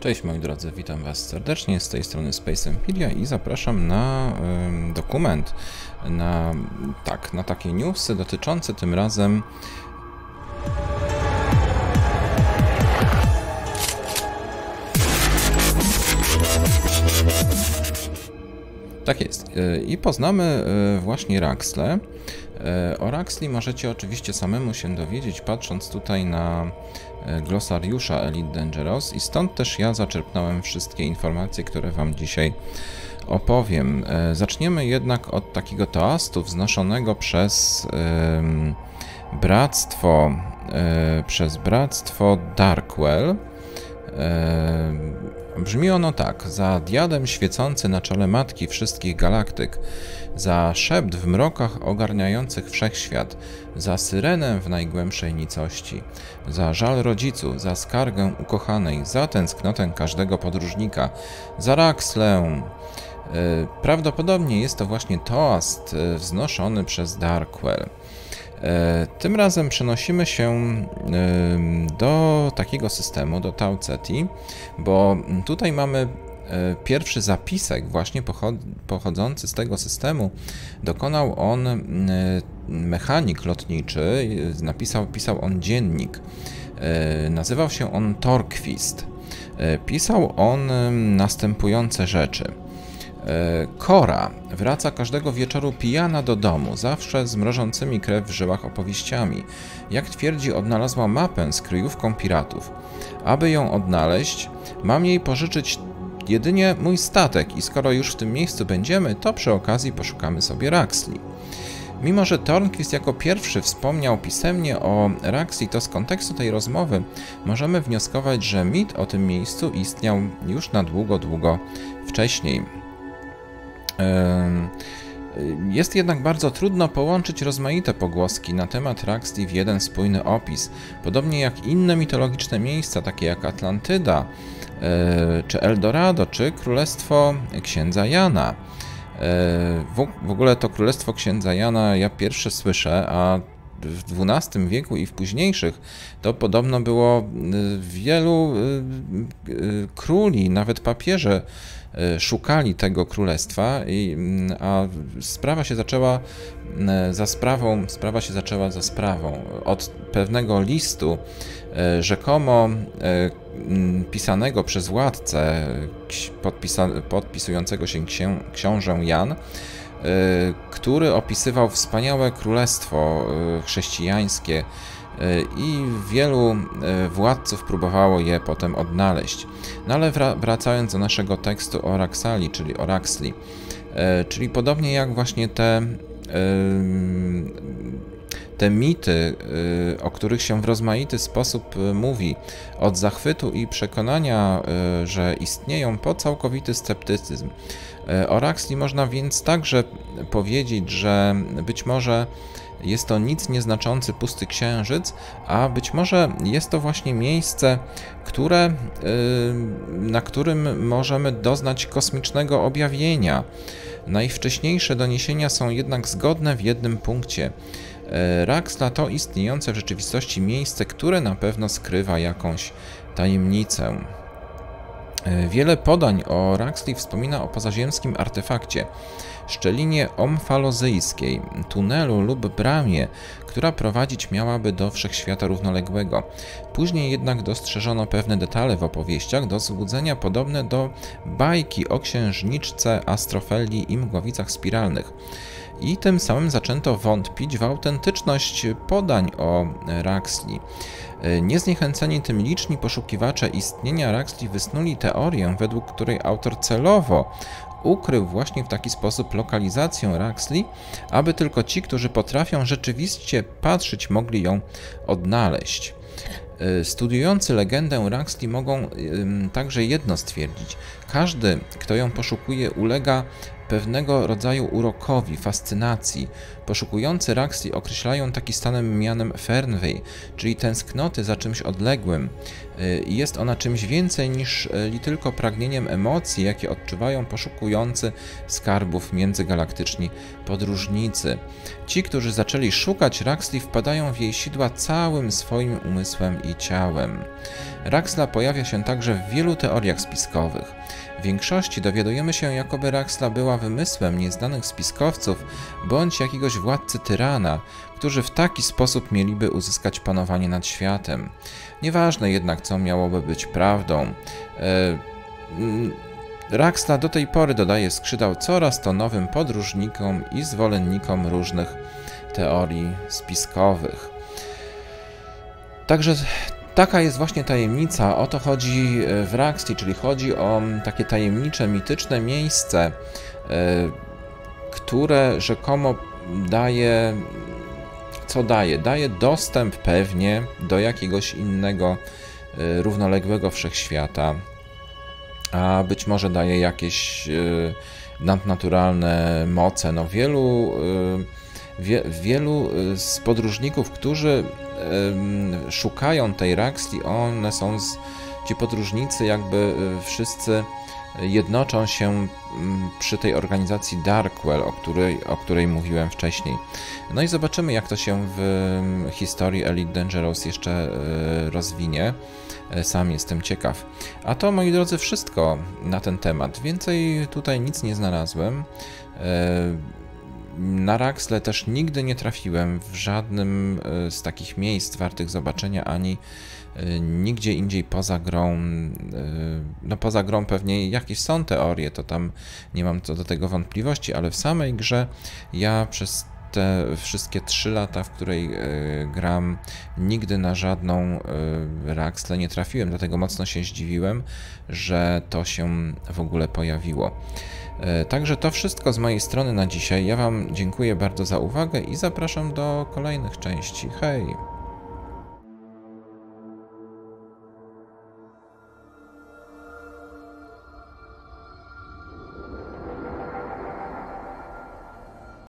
Cześć moi drodzy, witam Was serdecznie z tej strony Space Empiria i zapraszam na y, dokument, na, tak, na takie newsy dotyczące tym razem Tak jest. I poznamy właśnie Raxle. O Raxli możecie oczywiście samemu się dowiedzieć, patrząc tutaj na glosariusza Elite Dangerous i stąd też ja zaczerpnąłem wszystkie informacje, które Wam dzisiaj opowiem. Zaczniemy jednak od takiego toastu wznoszonego przez bractwo, przez bractwo Darkwell. Brzmi ono tak: Za diadem świecący na czele matki wszystkich galaktyk, za szept w mrokach ogarniających wszechświat, za syrenę w najgłębszej nicości, za żal rodziców, za skargę ukochanej, za tęsknotę każdego podróżnika, za Raxlę. Prawdopodobnie jest to właśnie toast e, wznoszony przez Darkwell. E, tym razem przenosimy się do takiego systemu, do Tau Ceti, bo tutaj mamy e, pierwszy zapisek właśnie pochodzący z tego systemu. Dokonał on mechanik lotniczy, napisał, pisał on dziennik. E, nazywał się on Torquist. Pisał on następujące rzeczy. Kora wraca każdego wieczoru pijana do domu, zawsze z mrożącymi krew w żyłach opowieściami. Jak twierdzi, odnalazła mapę z kryjówką piratów. Aby ją odnaleźć, mam jej pożyczyć jedynie mój statek i skoro już w tym miejscu będziemy, to przy okazji poszukamy sobie Raxli. Mimo, że Tornquist jako pierwszy wspomniał pisemnie o Raxli, to z kontekstu tej rozmowy możemy wnioskować, że mit o tym miejscu istniał już na długo, długo wcześniej. Jest jednak bardzo trudno połączyć rozmaite pogłoski na temat Raxli w jeden spójny opis, podobnie jak inne mitologiczne miejsca, takie jak Atlantyda, e, czy Eldorado, czy Królestwo Księdza Jana. E, w ogóle to Królestwo Księdza Jana ja pierwsze słyszę, a w XII wieku i w późniejszych to podobno było wielu króli, nawet papieże E, szukali tego królestwa, i, mm, a sprawa się zaczęła mm, za sprawą, sprawa się zaczęła za sprawą. Od pewnego listu e, rzekomo e, mm, pisanego przez władcę podpisa, podpisującego się księ, książę Jan, który opisywał wspaniałe królestwo chrześcijańskie, i wielu e, władców próbowało je potem odnaleźć. No ale wracając do naszego tekstu o Raxali, czyli o e, czyli podobnie jak właśnie te te mity, o których się w rozmaity sposób mówi, od zachwytu i przekonania, że istnieją, po całkowity sceptycyzm. O Raxli można więc także powiedzieć, że być może jest to nic nieznaczący pusty księżyc, a być może jest to właśnie miejsce, które, y, na którym możemy doznać kosmicznego objawienia. Najwcześniejsze doniesienia są jednak zgodne w jednym punkcie. Y, Raxla to istniejące w rzeczywistości miejsce, które na pewno skrywa jakąś tajemnicę. Y, wiele podań o Raxli wspomina o pozaziemskim artefakcie szczelinie omfalozyjskiej, tunelu lub bramie, która prowadzić miałaby do wszechświata równoległego. Później jednak dostrzeżono pewne detale w opowieściach do złudzenia podobne do bajki o księżniczce Astrofelii i mgłowicach spiralnych i tym samym zaczęto wątpić w autentyczność podań o Raxli. Niezniechęceni tym liczni poszukiwacze istnienia Raxli wysnuli teorię, według której autor celowo ukrył właśnie w taki sposób lokalizację Raxli, aby tylko ci, którzy potrafią rzeczywiście patrzeć, mogli ją odnaleźć. Studiujący legendę Raxli mogą także jedno stwierdzić. Każdy, kto ją poszukuje, ulega pewnego rodzaju urokowi, fascynacji. Poszukujący Raxli określają taki stanem mianem Fernweh, czyli tęsknoty za czymś odległym. Y, jest ona czymś więcej niż y, tylko pragnieniem emocji, jakie odczuwają poszukujący skarbów międzygalaktyczni podróżnicy. Ci, którzy zaczęli szukać Raxli, wpadają w jej sidła całym swoim umysłem i ciałem. Raxla pojawia się także w wielu teoriach spiskowych. W większości dowiadujemy się, jakoby Raxla była wymysłem nieznanych spiskowców bądź jakiegoś władcy tyrana, którzy w taki sposób mieliby uzyskać panowanie nad światem. Nieważne jednak, co miałoby być prawdą. E, mm, Raxla do tej pory dodaje skrzydał coraz to nowym podróżnikom i zwolennikom różnych teorii spiskowych. Także Taka jest właśnie tajemnica. O to chodzi e, w Raxi, czyli chodzi o takie tajemnicze, mityczne miejsce, e, które rzekomo daje. Co daje? Daje dostęp pewnie do jakiegoś innego, e, równoległego wszechświata, a być może daje jakieś nadnaturalne moce. No, wielu, wie, wielu z podróżników, którzy szukają tej Raxli, one są, z, ci podróżnicy jakby y, wszyscy jednoczą się mm, przy tej organizacji Darkwell, o której, o której mówiłem wcześniej. No i zobaczymy, jak to się w mm, historii Elite Dangerous jeszcze y, rozwinie. E, sam jestem ciekaw. A to, moi drodzy, wszystko na ten temat. Więcej tutaj nic nie znalazłem. Na Raxle też nigdy nie trafiłem w żadnym e, z takich miejsc wartych zobaczenia, ani e, nigdzie indziej poza grą. E, no poza grą pewnie jakieś są teorie, to tam nie mam co do tego wątpliwości, ale w samej grze ja przez te wszystkie trzy lata, w której gram, nigdy na żadną Raxle nie trafiłem, dlatego mocno się zdziwiłem, że to się w ogóle pojawiło. E, także to wszystko z mojej strony na dzisiaj. Ja Wam dziękuję bardzo za uwagę i zapraszam do kolejnych części. Hej!